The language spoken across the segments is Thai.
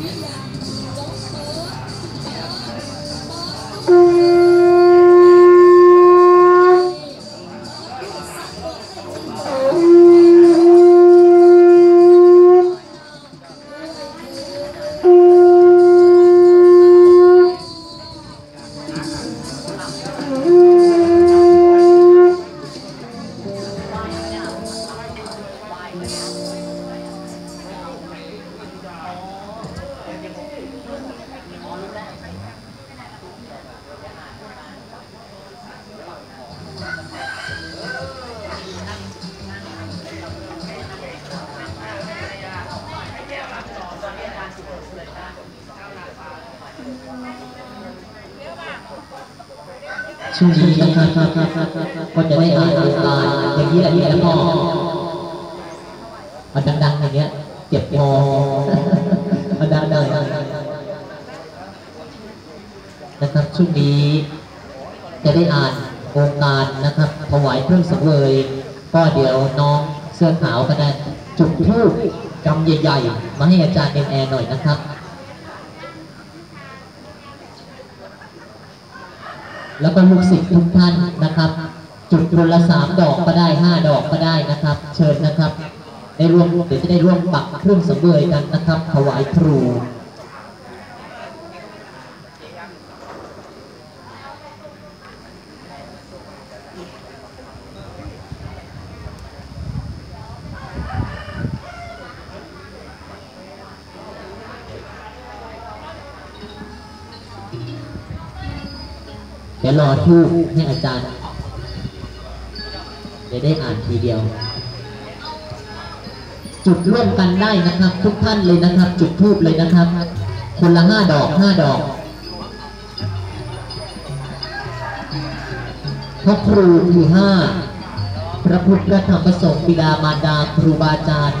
Yeah. ช่วงนี้ก็จะได้อ่านองค์การอย่างนี้แหละที่แล้วก็เอาดังๆอย่างเงี้ยเจ็บคอเอาดังๆนะครับช่วงนี้จะได้อ่านองค์การนะครับถวายเครื่องสังเวย ก็เดี๋ยวน้องเสื้อขาวก็ได้จุดธูป กำใหญ่ๆ มาให้อาจารย์เอ็นแอร์หน่อยนะครับแล้วก็ลูกศิษย์ทุกท่านนะครับ จุดคนละสามดอกก็ได้ห้าดอกก็ได้นะครับ เชิญนะครับ ได้ร่วมเดี๋ยวจะได้ร่วมปักเครื่องสังเวยกันนะครับ ถวายครู ดี๋ยวรอทูบให้อาจารย์เดี๋ยวได้อ่านทีเดียว จุดร่วมกันได้นะครับ ทุกท่านเลยนะครับ จุดทูบเลยนะครับ คนละห้าดอกห้าดอกพระครูคือห้าพระพุทธพระธรรมพระสงฆ์บิดามารดาครูบาอาจารย์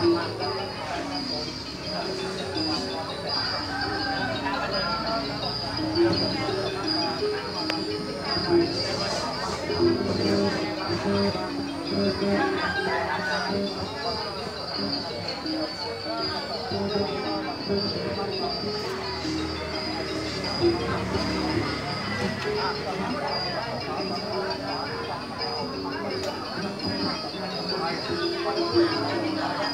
Thank you. Thank you.